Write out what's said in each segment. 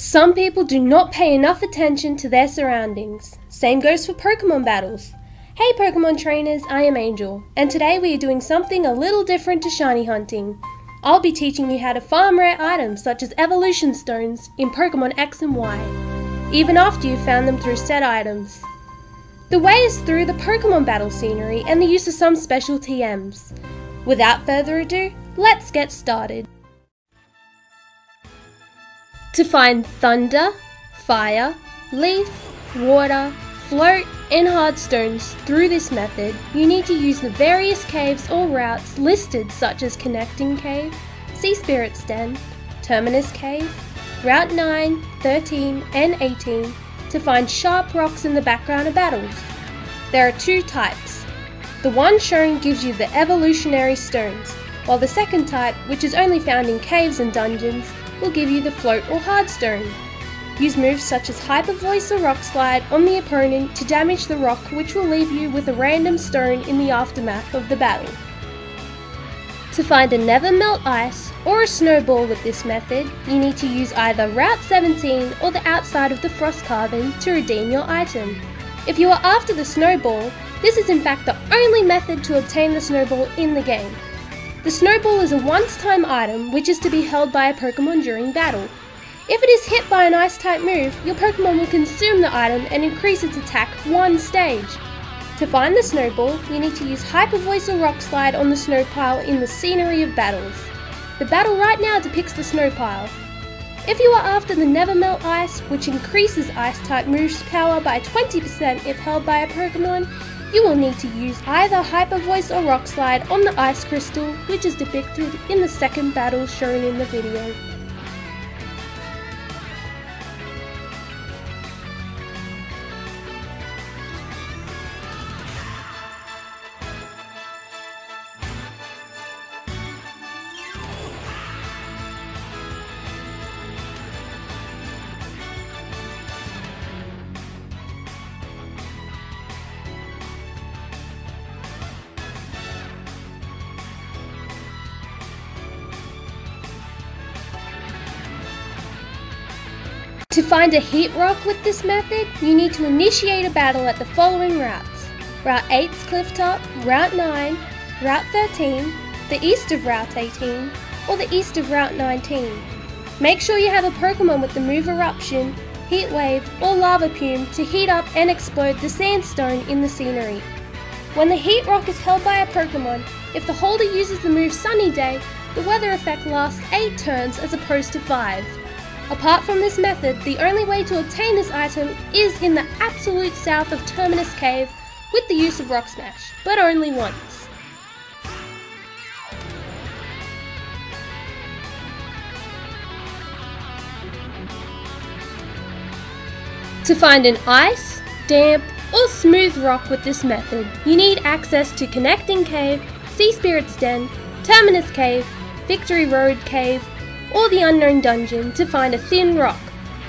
Some people do not pay enough attention to their surroundings. Same goes for Pokemon battles. Hey Pokemon trainers, I am Angel, and today we are doing something a little different to shiny hunting. I'll be teaching you how to farm rare items such as evolution stones in Pokemon X and Y, even after you've found them through set items. The way is through the Pokemon battle scenery and the use of some special TMs. Without further ado, let's get started. To find thunder, fire, leaf, water, float, and hard stones through this method, you need to use the various caves or routes listed such as Connecting Cave, Sea Spirit's Den, Terminus Cave, Route 9, 13, and 18 to find sharp rocks in the background of battles. There are two types. The one shown gives you the evolutionary stones, while the second type, which is only found in caves and dungeons, will give you the float or hard stone. Use moves such as Hyper Voice or Rock Slide on the opponent to damage the rock which will leave you with a random stone in the aftermath of the battle. To find a Never Melt Ice or a Snowball with this method, you need to use either Route 17 or the outside of the Frost Cavern to redeem your item. If you are after the Snowball, this is in fact the only method to obtain the Snowball in the game. The Snowball is a once-time item which is to be held by a Pokemon during battle. If it is hit by an Ice-type move, your Pokemon will consume the item and increase its attack one stage. To find the Snowball, you need to use Hyper Voice or Rock Slide on the snow pile in the scenery of battles. The battle right now depicts the snow pile. If you are after the Never Melt Ice, which increases Ice-type moves power by 20% if held by a Pokemon, you will need to use either Hyper Voice or Rock Slide on the Ice Crystal, which is depicted in the second battle shown in the video. To find a heat rock with this method, you need to initiate a battle at the following routes. Route 8's Clifftop, Route 9, Route 13, the east of Route 18, or the east of Route 19. Make sure you have a Pokemon with the move Eruption, Heat Wave, or Lava Plume to heat up and explode the sandstone in the scenery. When the heat rock is held by a Pokemon, if the holder uses the move Sunny Day, the weather effect lasts 8 turns as opposed to 5. Apart from this method, the only way to obtain this item is in the absolute south of Terminus Cave with the use of Rock Smash, but only once. To find an ice, damp, or smooth rock with this method, you need access to Connecting Cave, Sea Spirit's Den, Terminus Cave, Victory Road Cave, or the Unknown Dungeon to find a thin rock.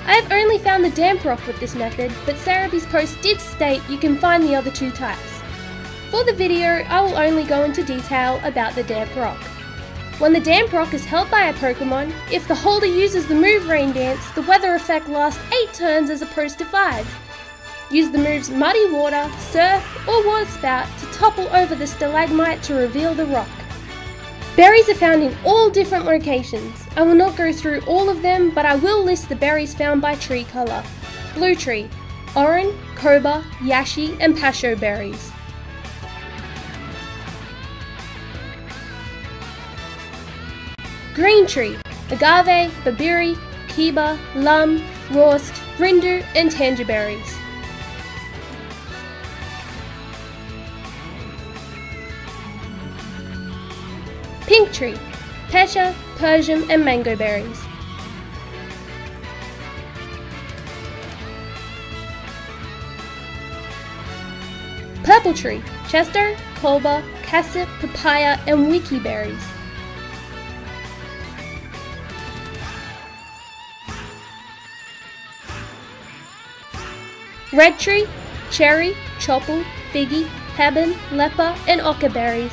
I have only found the damp rock with this method, but Serebii's post did state you can find the other two types. For the video, I will only go into detail about the damp rock. When the damp rock is held by a Pokemon, if the holder uses the move Rain Dance, the weather effect lasts 8 turns as opposed to 5. Use the moves Muddy Water, Surf, or Water Spout to topple over the stalagmite to reveal the rock. Berries are found in all different locations. I will not go through all of them, but I will list the berries found by tree colour. Blue tree, Oran, Coba, Yache and Passho berries. Green tree, Aguav, Babiri, Kebia, Lum, Rost, Rindo and Tanga berries. Pink tree, Pecha, Persim and Mago berries. Purple tree, Chesto, Colbur, Kasib, Papaya and Wiki berries. Red tree, Cheri, Chople, Figy, Haban, Leppa and Occa berries.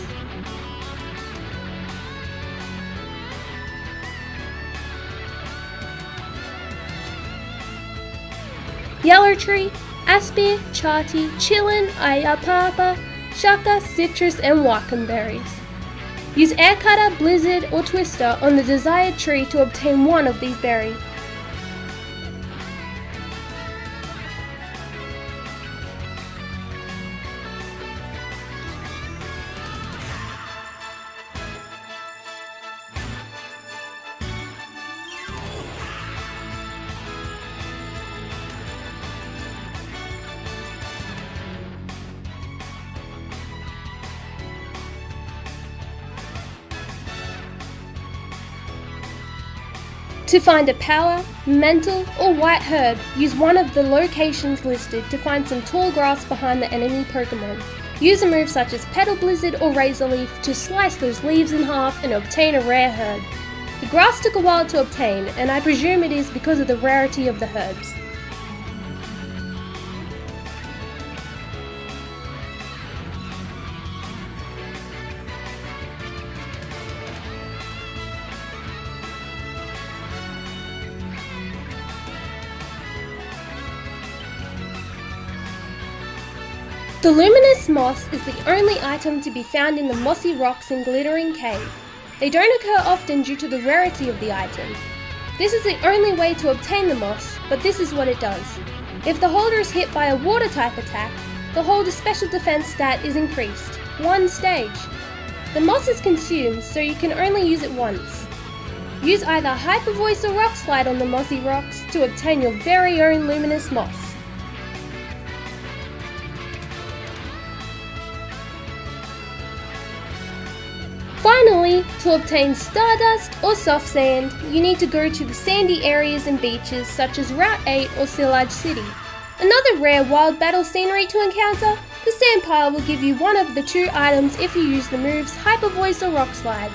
Yellow Tree, Aspear, Charti, Chilan, Ayapapa, Shuca, Sitrus and Wacan berries. Use Air Cutter, Blizzard or Twister on the desired tree to obtain one of these berries. To find a power, mental, or white herb, use one of the locations listed to find some tall grass behind the enemy Pokemon. Use a move such as Petal Blizzard or Razor Leaf to slice those leaves in half and obtain a rare herb. The grass took a while to obtain, and I presume it is because of the rarity of the herbs. The luminous moss is the only item to be found in the mossy rocks in Glittering Cave. They don't occur often due to the rarity of the item. This is the only way to obtain the moss, but this is what it does. If the holder is hit by a water type attack, the holder's special defense stat is increased, one stage. The moss is consumed, so you can only use it once. Use either Hyper Voice or Rock Slide on the mossy rocks to obtain your very own luminous moss. Finally, to obtain Stardust or Soft Sand, you need to go to the sandy areas and beaches such as Route 8 or Cyllage City. Another rare wild battle scenery to encounter, the Sand Pile will give you one of the two items if you use the moves Hyper Voice or Rock Slide.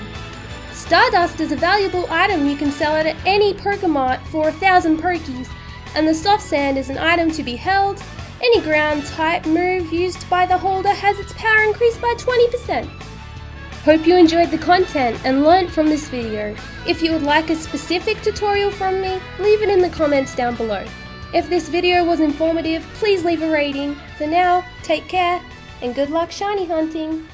Stardust is a valuable item you can sell at any Pokemart for a thousand Pokies, and the Soft Sand is an item to be held. Any ground type move used by the holder has its power increased by 20%. Hope you enjoyed the content and learnt from this video. If you would like a specific tutorial from me, leave it in the comments down below. If this video was informative, please leave a rating. For now, take care and good luck shiny hunting!